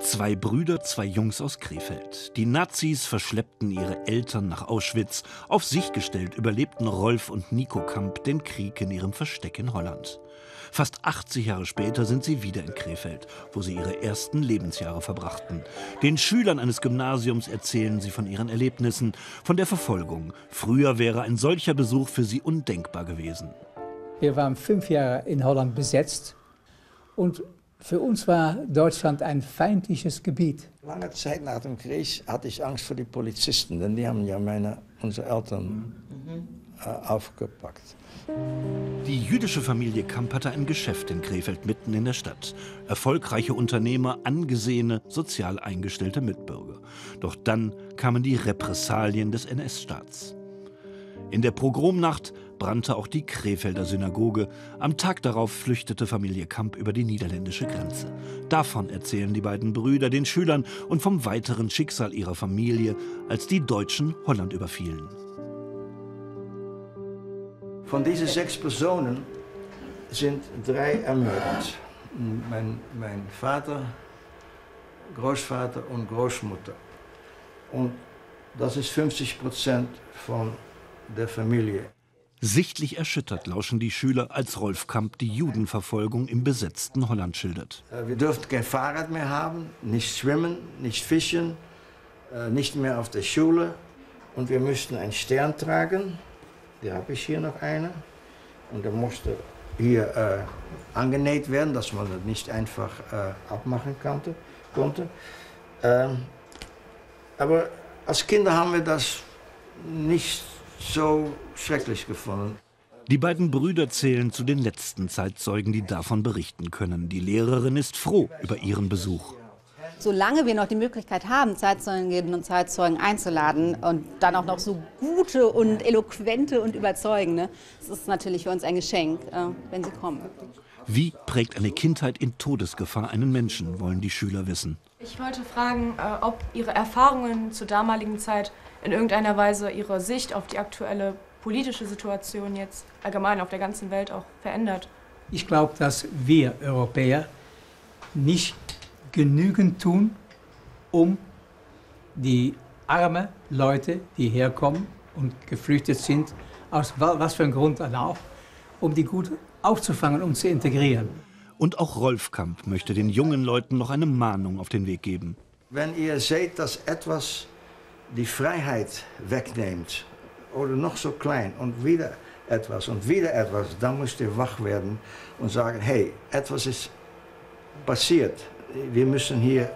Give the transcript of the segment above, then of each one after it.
Zwei Brüder, zwei Jungs aus Krefeld. Die Nazis verschleppten ihre Eltern nach Auschwitz. Auf sich gestellt überlebten Rolf und Nico Kamp den Krieg in ihrem Versteck in Holland. Fast 80 Jahre später sind sie wieder in Krefeld, wo sie ihre ersten Lebensjahre verbrachten. Den Schülern eines Gymnasiums erzählen sie von ihren Erlebnissen, von der Verfolgung. Früher wäre ein solcher Besuch für sie undenkbar gewesen. Wir waren fünf Jahre in Holland besetzt und für uns war Deutschland ein feindliches Gebiet. Lange Zeit nach dem Krieg hatte ich Angst vor den Polizisten, denn die haben ja meine, unsere Eltern äh, aufgepackt. Die jüdische Familie Kamp hatte ein Geschäft in Krefeld mitten in der Stadt. Erfolgreiche Unternehmer, angesehene, sozial eingestellte Mitbürger. Doch dann kamen die Repressalien des NS-Staats. In der Pogromnacht brannte auch die Krefelder Synagoge. Am Tag darauf flüchtete Familie Kamp über die niederländische Grenze. Davon erzählen die beiden Brüder den Schülern und vom weiteren Schicksal ihrer Familie, als die Deutschen Holland überfielen. Von diesen sechs Personen sind drei ermordet. Mein, mein Vater, Großvater und Großmutter. Und das ist 50 Prozent von der Familie. Sichtlich erschüttert lauschen die Schüler, als Rolf Kamp die Judenverfolgung im besetzten Holland schildert. Äh, wir dürften kein Fahrrad mehr haben, nicht schwimmen, nicht fischen, äh, nicht mehr auf der Schule. Und wir müssten einen Stern tragen. Der habe ich hier noch eine. Und der musste hier äh, angenäht werden, dass man das nicht einfach äh, abmachen konnte. konnte. Ähm, aber als Kinder haben wir das nicht so schrecklich gefunden. Die beiden Brüder zählen zu den letzten Zeitzeugen, die davon berichten können. Die Lehrerin ist froh über ihren Besuch. Solange wir noch die Möglichkeit haben, Zeitzeuginnen und Zeitzeugen einzuladen und dann auch noch so gute und eloquente und überzeugende, das ist natürlich für uns ein Geschenk, äh, wenn sie kommen. Wie prägt eine Kindheit in Todesgefahr einen Menschen, wollen die Schüler wissen. Ich wollte fragen, äh, ob Ihre Erfahrungen zur damaligen Zeit in irgendeiner Weise Ihre Sicht auf die aktuelle politische Situation jetzt allgemein auf der ganzen Welt auch verändert. Ich glaube, dass wir Europäer nicht genügend tun, um die armen Leute, die herkommen und geflüchtet sind, aus was für einem Grund dann auch, um die gut aufzufangen und zu integrieren. Und auch Rolf Kamp möchte den jungen Leuten noch eine Mahnung auf den Weg geben. Wenn ihr seht, dass etwas die Freiheit wegnimmt oder noch so klein und wieder etwas und wieder etwas, dann müsst ihr wach werden und sagen, hey, etwas ist passiert. Wir müssen hier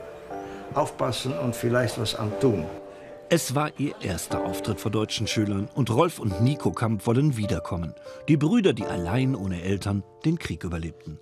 aufpassen und vielleicht was an tun. Es war ihr erster Auftritt vor deutschen Schülern und Rolf und Nico Kamp wollen wiederkommen. Die Brüder, die allein ohne Eltern den Krieg überlebten.